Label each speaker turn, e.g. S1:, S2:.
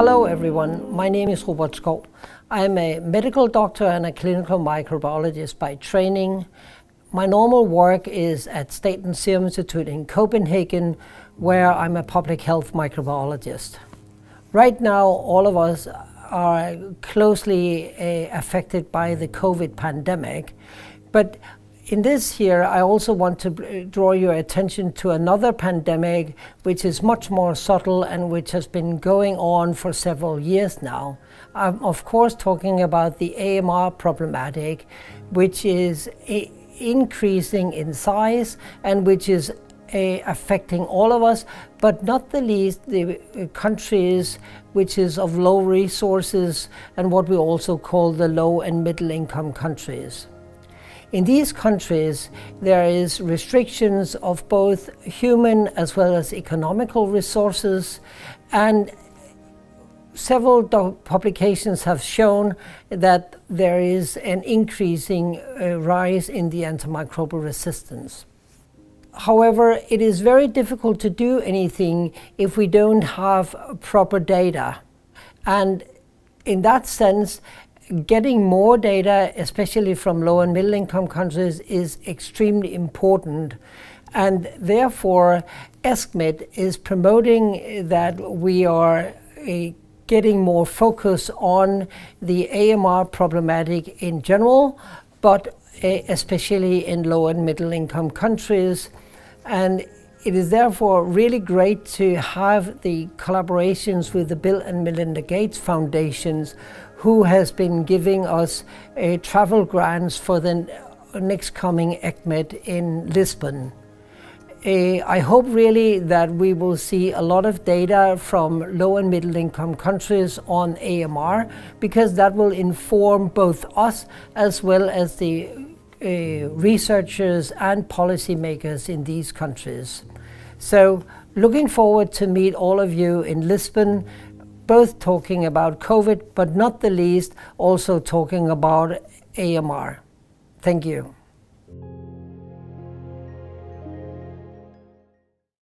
S1: Hello everyone, my name is Robert Skov. I am a medical doctor and a clinical microbiologist by training. My normal work is at Statens Serum Institute in Copenhagen, where I'm a public health microbiologist. Right now, all of us are closely uh, affected by the COVID pandemic, but in this here, I also want to uh, draw your attention to another pandemic, which is much more subtle and which has been going on for several years now. I'm of course talking about the AMR problematic, which is uh, increasing in size and which is uh, affecting all of us, but not the least the countries which is of low resources and what we also call the low and middle income countries. In these countries, there is restrictions of both human as well as economical resources, and several publications have shown that there is an increasing uh, rise in the antimicrobial resistance. However, it is very difficult to do anything if we don't have proper data. And in that sense, getting more data, especially from low and middle income countries, is extremely important. And therefore, ESCMID is promoting that we are uh, getting more focus on the AMR problematic in general, but uh, especially in low and middle income countries. And it is therefore really great to have the collaborations with the Bill and Melinda Gates Foundations, who has been giving us uh, travel grants for the next coming ECCMID in Lisbon. Uh, I hope really that we will see a lot of data from low and middle income countries on AMR because that will inform both us as well as the uh, researchers and policymakers in these countries. So looking forward to meet all of you in Lisbon, both talking about COVID, but not the least, also talking about AMR. Thank you.